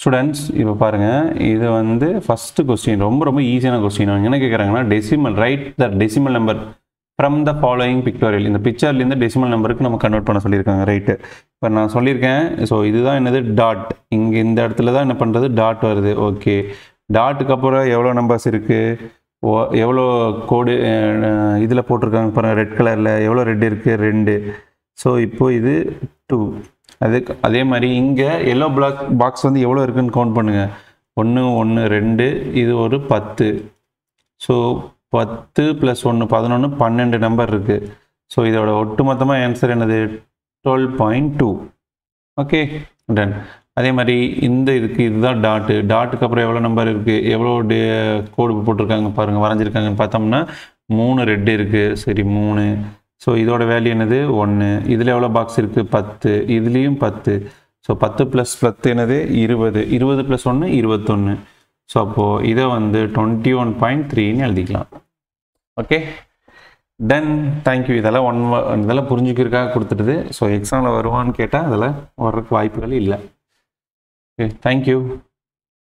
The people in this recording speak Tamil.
ஸ்டூடெண்ட்ஸ் இப்போ பாருங்கள் இது வந்து ஃபஸ்ட்டு கொஸ்டின் ரொம்ப ரொம்ப ஈஸியான கொஸ்டின் அவங்க என்ன கேட்குறாங்கன்னா decimal write the decimal number from the following pictorial இந்த பிக்சர்லேருந்து டெசிமல் நம்பருக்கு நம்ம கன்வெர்ட் பண்ண சொல்லியிருக்காங்க ரைட்டு இப்போ நான் சொல்லியிருக்கேன் ஸோ இதுதான் என்னது? டாட் இங்கே இந்த இடத்துல தான் என்ன பண்ணுறது டாட் வருது. ஓகே டாட்டுக்கு அப்புறம் எவ்வளோ நம்பர்ஸ் இருக்குது ஓ எவ்வளோ கோடு இதில் போட்டிருக்காங்க பாருங்கள் ரெட் கலரில் எவ்வளோ ரெட் இருக்குது ரெண்டு. ஸோ இப்போது இது டூ அதுக்கு அதே மாதிரி இங்கே எல்லோ பிளாக் பாக்ஸ் வந்து எவ்வளோ இருக்குதுன்னு கவுண்ட் பண்ணுங்கள் ஒன்று ஒன்று ரெண்டு இது ஒரு பத்து. ஸோ பத்து ப்ளஸ் ஒன்று பதினொன்று பன்னெண்டு நம்பர் இருக்குது ஸோ இதோட ஒட்டுமொத்தமாக ஆன்சர் என்னது? Twelve point two okay done அதே மாதிரி இந்த இதுக்கு இதுதான் டாட்டு டாட்டுக்கு அப்புறம் எவ்வளோ நம்பர் இருக்குது எவ்வளோ டே கோடு போட்டிருக்காங்க பாருங்கள் வரைஞ்சிருக்காங்கன்னு பார்த்தோம்னா மூணு ரெட்டு இருக்குது சரி மூணு. ஸோ இதோட வேல்யூ என்னது? ஒன்று இதில் எவ்வளோ பாக்ஸ் இருக்குது பத்து. இதுலேயும் பத்து. ஸோ பத்து ப்ளஸ் பத்து என்னது? இருபது. இருபது ப்ளஸ் ஒன்று இருபத்தொன்று ஸோ அப்போது இதை வந்து டுவெண்ட்டி ஒன் பாயிண்ட் த்ரீன்னு எழுதிக்கலாம். ஓகே தென் தேங்க்யூ இதெல்லாம் ஒன் இதெல்லாம் புரிஞ்சுக்கிறதுக்காக கொடுத்துட்டுது. ஸோ எக்ஸாமில் வருவான்னு கேட்டால் அதெல்லாம் வர்றதுக்கு வாய்ப்புகள் இல்லை. Okay thank you